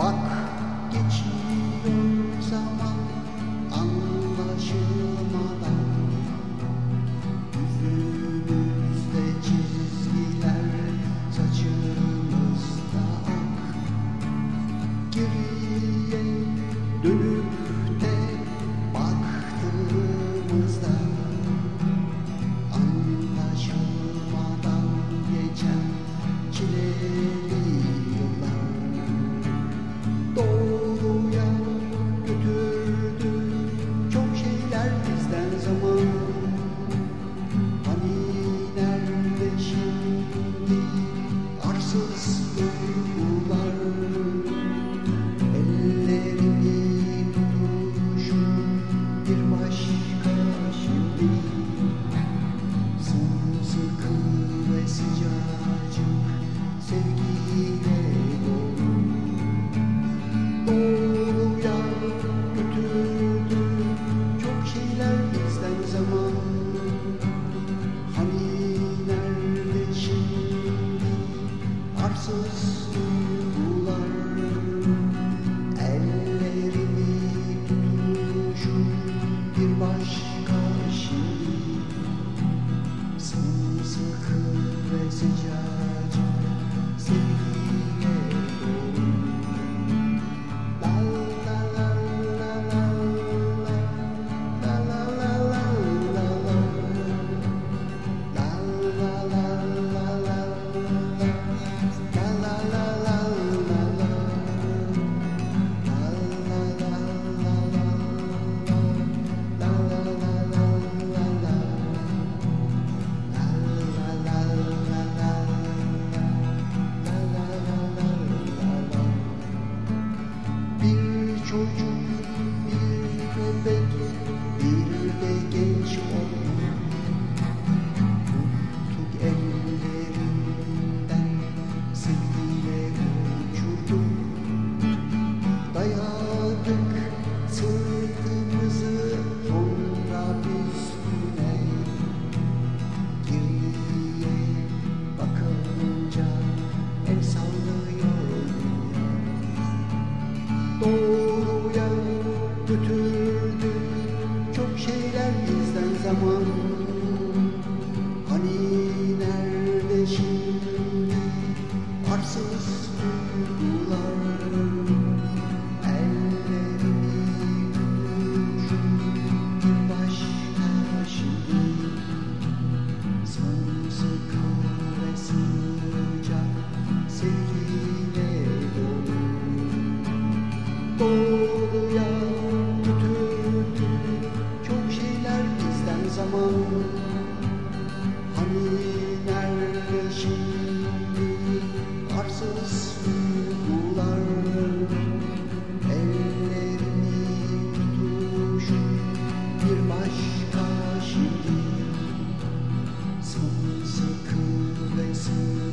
Bak geçmiyor zaman anlaşılmadan. Yüzümüzde çizgiler saçımızda ak. Geriye dönüp de baktığımızda message götürdü çok şeyler bizden zaman. Hani nerede şimdi arsız duygular? Ellerimi tutuşum başka şimdi. Sımsıkı ve sıcak sevgiyle dolu Dolu. Acımasız duygular Ellerini tutuş bir başka şimdi Sımsıkı ve sımsıkı